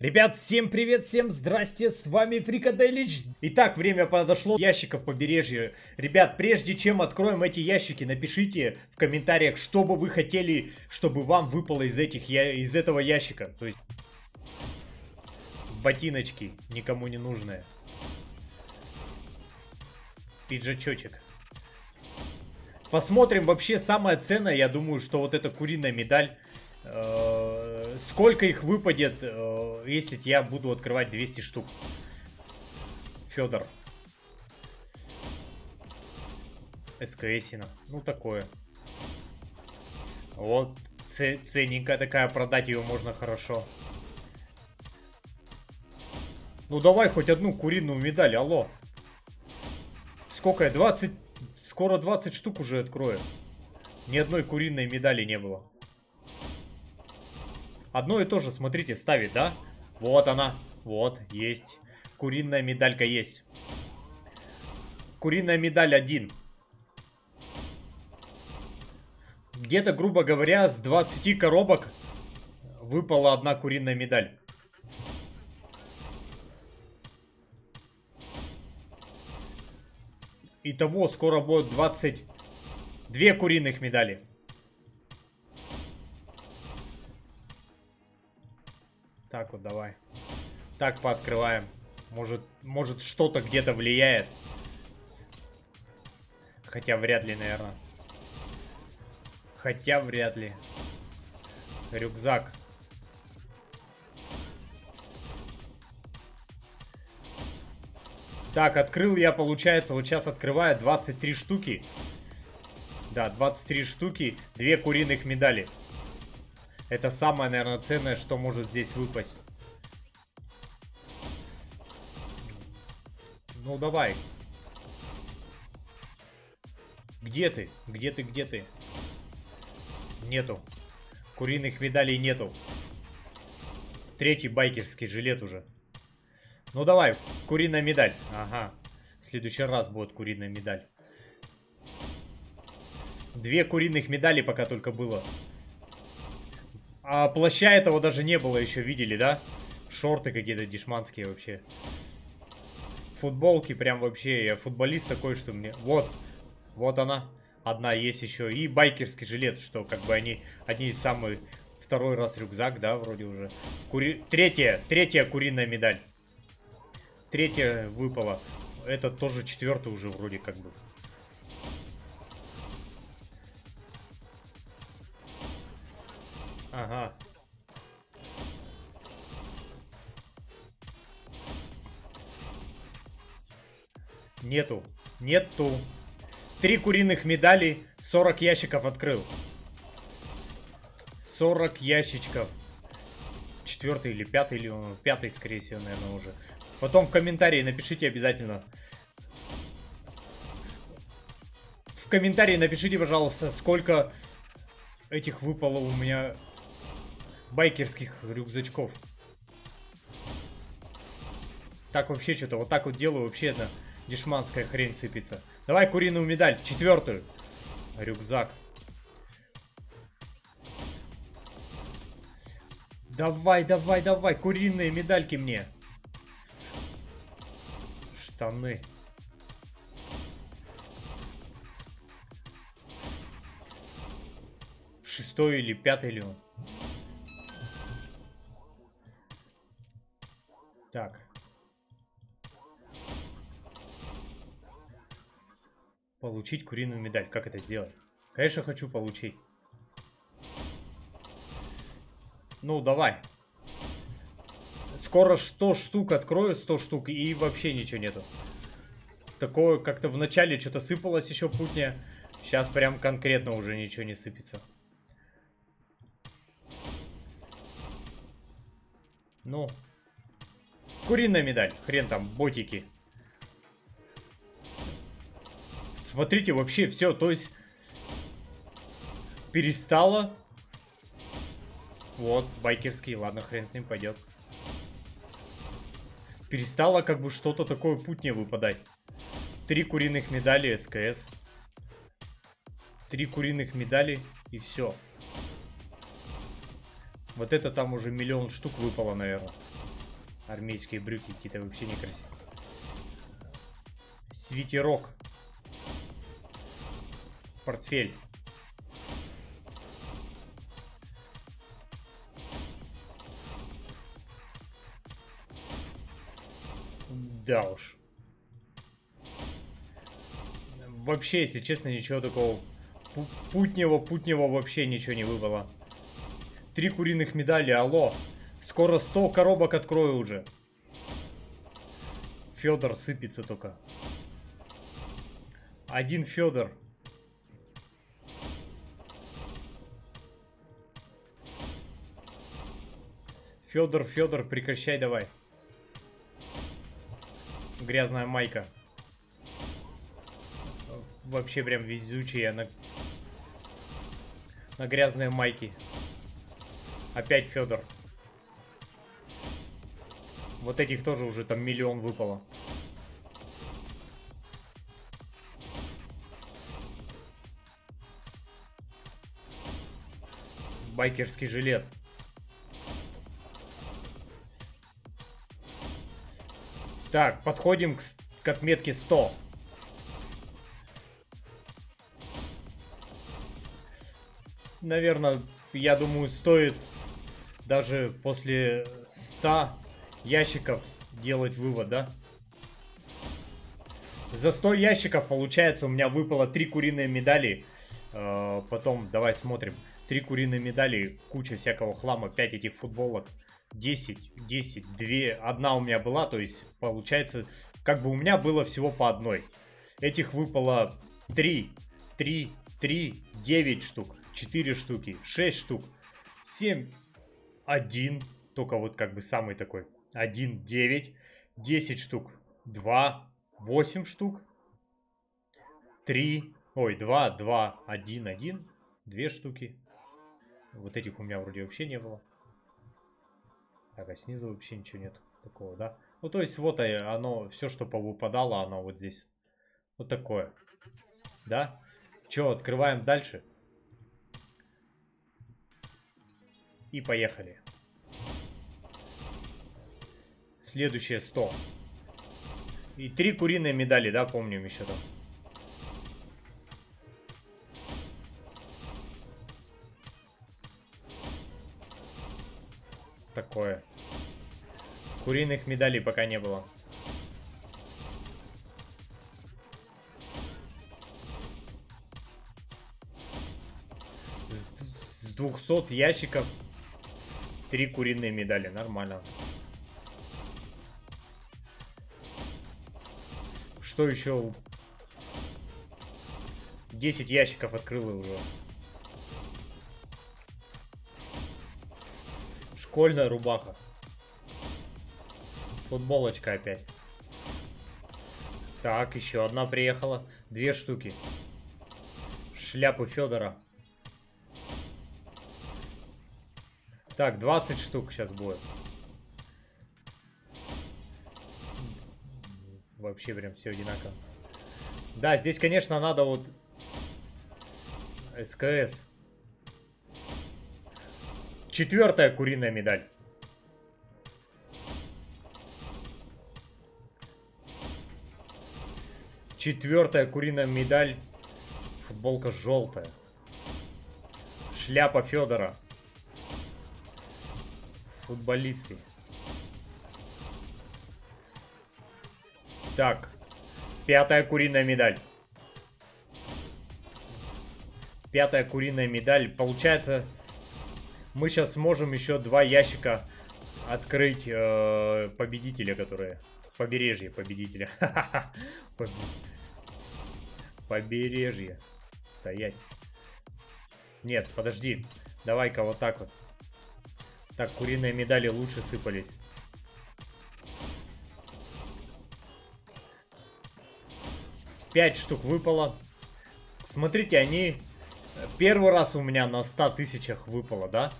Ребят, всем привет, всем здрасте, с вами Фрикаделич. Итак, время подошло ящиков побережья. Ребят, прежде чем откроем эти ящики, напишите в комментариях, что бы вы хотели, чтобы вам выпало из, этих, я... из этого ящика. То есть, ботиночки, никому не нужные. Пиджачочек. Посмотрим вообще самое ценное, я думаю, что вот эта куриная медаль Э, сколько их выпадет, э, если я буду открывать 200 штук? Федор. СКСина. Ну, такое. Вот, ценненькая такая, продать ее можно хорошо. Ну, давай хоть одну куриную медаль, алло. Сколько я? 20... Скоро 20 штук уже открою. Ни одной куриной медали не было. Одно и то же, смотрите, ставит, да? Вот она. Вот, есть. Куриная медалька есть. Куриная медаль один. Где-то, грубо говоря, с 20 коробок выпала одна куриная медаль. Итого скоро будет 22 куриных медали. Так вот, давай. Так, пооткрываем. Может, может что-то где-то влияет. Хотя вряд ли, наверное. Хотя вряд ли. Рюкзак. Так, открыл я, получается, вот сейчас открываю 23 штуки. Да, 23 штуки, две куриных медали. Это самое, наверное, ценное, что может здесь выпасть. Ну, давай. Где ты? Где ты, где ты? Нету. Куриных медалей нету. Третий байкерский жилет уже. Ну давай, куриная медаль. Ага. В следующий раз будет куриная медаль. Две куриных медали пока только было. А плаща этого даже не было еще, видели, да? Шорты какие-то дешманские вообще. Футболки прям вообще. Я футболист такой, что мне... Вот. Вот она. Одна есть еще. И байкерский жилет, что как бы они одни из самых... Второй раз рюкзак, да, вроде уже. Кури... Третья. Третья куриная медаль. Третья выпала. Это тоже четвертая уже вроде как бы. Ага. Нету. Нету. Три куриных медали, 40 ящиков открыл. 40 ящичков. Четвертый или пятый, или он пятый, скорее всего, наверное, уже. Потом в комментарии напишите обязательно. В комментарии напишите, пожалуйста, сколько этих выпало у меня байкерских рюкзачков. Так вообще что-то, вот так вот делаю, вообще это дешманская хрень сыпется. Давай куриную медаль, четвертую. Рюкзак. Давай, давай, давай, куриные медальки мне. Штаны. Шестой или пятый ли он? Так. Получить куриную медаль. Как это сделать? Конечно, хочу получить. Ну, давай. Скоро 100 штук открою, 100 штук, и вообще ничего нету. Такое как-то в начале что-то сыпалось еще путня. Сейчас прям конкретно уже ничего не сыпется. Ну, Куриная медаль. Хрен там, ботики. Смотрите, вообще все, то есть... Перестало. Вот, байкерский, ладно, хрен с ним пойдет. Перестало как бы что-то такое путнее выпадать. Три куриных медали СКС. Три куриных медали и все. Вот это там уже миллион штук выпало, наверное. Армейские брюки какие-то вообще некрасивые. Свитерок. Портфель. Да уж. Вообще, если честно, ничего такого путнего, путнего вообще ничего не выпало. Три куриных медали, алло. Скоро 100 коробок открою уже. Федор сыпется только. Один Федор. Федор, Федор, прекращай давай. Грязная майка. Вообще прям везучая на, на грязные майки. Опять Федор. Вот этих тоже уже там миллион выпало. Байкерский жилет. Так, подходим к, к отметке 100. Наверное, я думаю, стоит даже после 100 ящиков делать вывод, да? За 100 ящиков, получается, у меня выпало 3 куриные медали. Э, потом, давай смотрим. 3 куриные медали, куча всякого хлама, 5 этих футболок. 10, 10, 2, одна у меня была, то есть получается, как бы у меня было всего по одной. Этих выпало 3, 3, 3, 9 штук, 4 штуки, 6 штук, 7, 1, только вот как бы самый такой 1, 9, 10 штук, 2, 8 штук, 3, ой, 2, 2, 1, 1, 2 штуки. Вот этих у меня вроде вообще не было. Так, а снизу вообще ничего нет такого, да? Ну, то есть вот оно, все, что повыпадало, оно вот здесь. Вот такое. Да? Че, открываем дальше. И поехали. Следующее 100. И три куриные медали, да, помним еще там. Такое. Куриных медалей пока не было. С 200 ящиков три куриные медали. Нормально. Что еще? 10 ящиков открыл уже. Школьная рубаха. Футболочка опять. Так, еще одна приехала. Две штуки. Шляпы Федора. Так, 20 штук сейчас будет. Вообще прям все одинаково. Да, здесь, конечно, надо вот... СКС. Четвертая куриная медаль. Четвертая куриная медаль. Футболка желтая. Шляпа Федора. Футболисты. Так. Пятая куриная медаль. Пятая куриная медаль. Получается, мы сейчас сможем еще два ящика открыть э, победителя, которые... Побережье победителя. Побережье. Стоять. Нет, подожди. Давай-ка вот так вот. Так, куриные медали лучше сыпались. Пять штук выпало. Смотрите, они... Первый раз у меня на 100 тысячах выпало, да?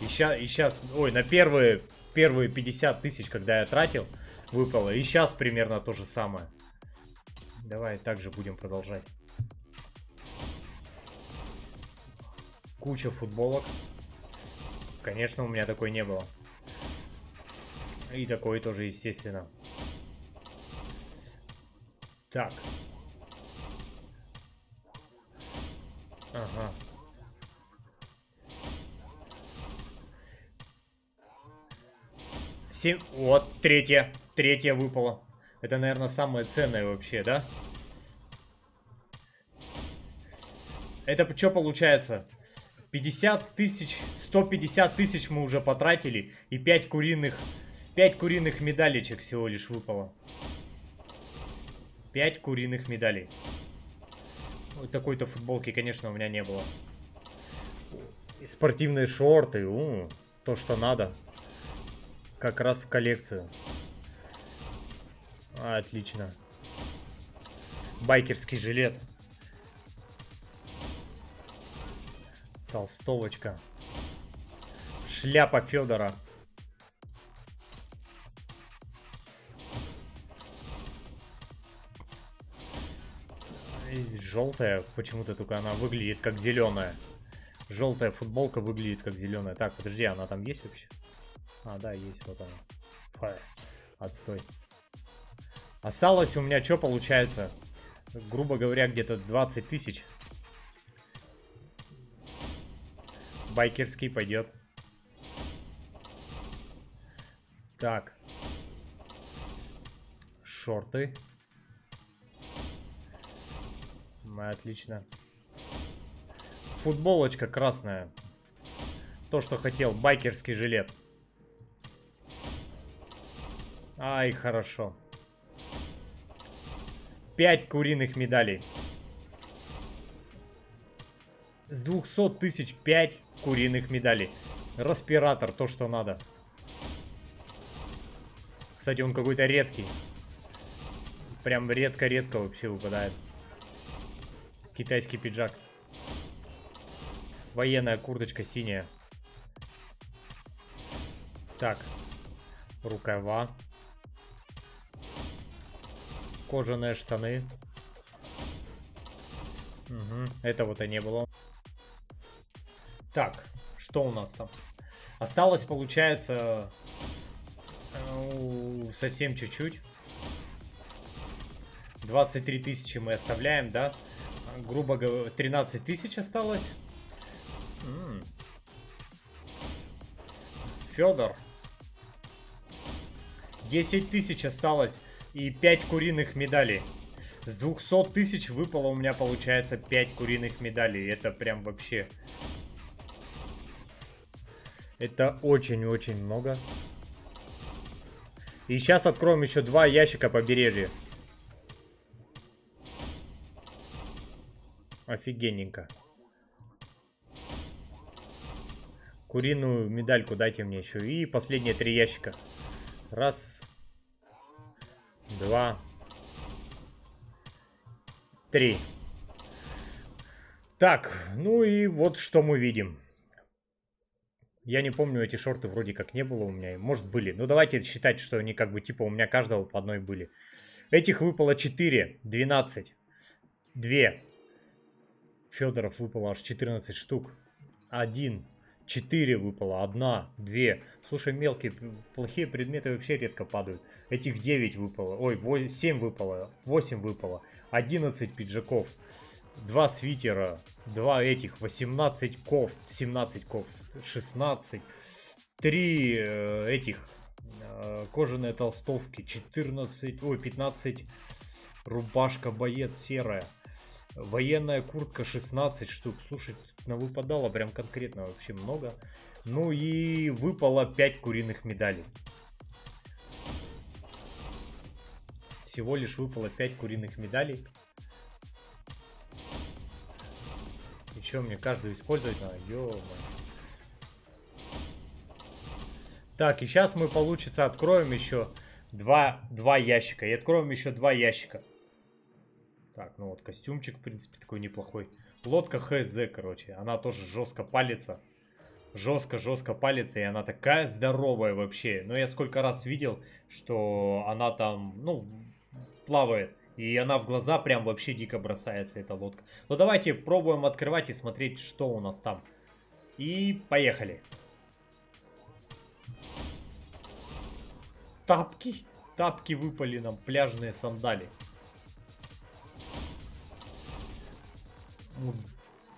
И сейчас, и ой, на первые, первые 50 тысяч, когда я тратил, выпало. И сейчас примерно то же самое. Давай также будем продолжать. Куча футболок. Конечно, у меня такой не было. И такой тоже, естественно. Так. Ага. Семь. Вот, третья. Третья выпала. Это, наверное, самое ценное вообще, да? Это что получается? 50 тысяч, 150 тысяч мы уже потратили. И 5 куриных, 5 куриных медалечек всего лишь выпало. 5 куриных медалей. Такой-то футболки, конечно, у меня не было. И спортивные шорты. У, то, что надо. Как раз в коллекцию. Отлично. Байкерский жилет. Толстовочка. Шляпа Федора. Желтая, почему-то только она выглядит как зеленая. Желтая футболка выглядит как зеленая. Так, подожди, она там есть вообще? А, да, есть, вот она. Фай, отстой. Осталось у меня что получается? Грубо говоря, где-то 20 тысяч. Байкерский пойдет. Так. Шорты. Отлично. Футболочка красная. То, что хотел. Байкерский жилет. Ай, хорошо. Пять куриных медалей. С 200 тысяч 5 куриных медалей. Распиратор, то, что надо. Кстати, он какой-то редкий. Прям редко-редко вообще выпадает. Китайский пиджак. Военная курточка синяя. Так. Рукава кожаные штаны. Угу, этого-то не было. Так, что у нас там? Осталось, получается, ну, совсем чуть-чуть. 23 тысячи мы оставляем, да? Грубо говоря, 13 тысяч осталось. М -м. Федор. 10 тысяч осталось и 5 куриных медалей. С 200 тысяч выпало у меня получается 5 куриных медалей. Это прям вообще... Это очень-очень много. И сейчас откроем еще два ящика побережья. Офигенненько. Куриную медальку дайте мне еще. И последние три ящика. Раз, два, три. Так, ну и вот что мы видим. Я не помню, эти шорты вроде как не было у меня. Может были. Ну давайте считать, что они как бы типа у меня каждого по одной были. Этих выпало 4, 12, 2. Федоров выпало аж 14 штук. 1, 4 выпало, 1, 2. Слушай, мелкие, плохие предметы вообще редко падают. Этих 9 выпало. Ой, 7 выпало. 8 выпало. 11 пиджаков. 2 свитера. 2 этих. 18 ков. 17 ков. 16. 3 э, этих. Э, кожаные толстовки. 14. Ой, 15. Рубашка боец серая. Военная куртка 16 штук. Слушай, на выпадало прям конкретно вообще много. Ну и выпало 5 куриных медалей. Всего лишь выпало 5 куриных медалей. Что, мне каждую использовать надо? ё Так, и сейчас мы, получится, откроем еще два, два ящика. И откроем еще два ящика. Так, ну вот костюмчик, в принципе, такой неплохой. Лодка ХЗ, короче. Она тоже жестко палится. Жестко-жестко палится, и она такая здоровая вообще. Но я сколько раз видел, что она там, ну, плавает. И она в глаза прям вообще дико бросается, эта лодка. Ну давайте пробуем открывать и смотреть, что у нас там. И поехали. Тапки. Тапки выпали нам, пляжные сандали.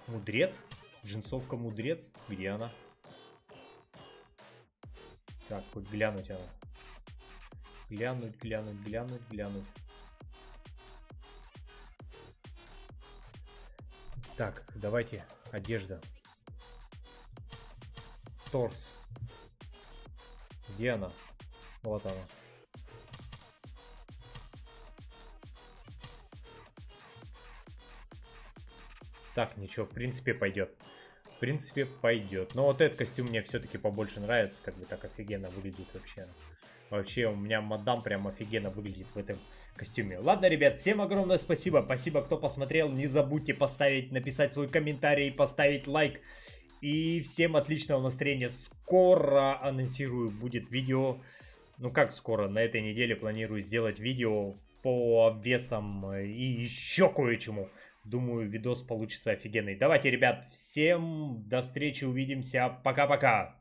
Мудрец? Джинсовка мудрец? Где она? Так, хоть глянуть она. Глянуть, глянуть, глянуть, глянуть. Так, давайте одежда. Торс. Где она? Вот она. Так, ничего, в принципе, пойдет. В принципе, пойдет. Но вот этот костюм мне все-таки побольше нравится, как бы так офигенно выглядит вообще. Вообще, у меня мадам прям офигенно выглядит в этом костюме. Ладно, ребят, всем огромное спасибо. Спасибо, кто посмотрел. Не забудьте поставить, написать свой комментарий, поставить лайк. И всем отличного настроения. Скоро анонсирую, будет видео. Ну как скоро? На этой неделе планирую сделать видео по обвесам и еще кое-чему. Думаю, видос получится офигенный. Давайте, ребят, всем до встречи, увидимся. Пока-пока.